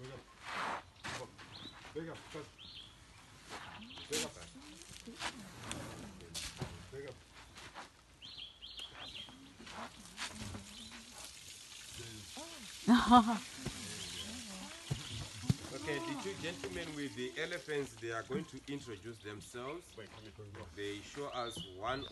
up, up. Okay, the two gentlemen with the elephants, they are going to introduce themselves. They show us one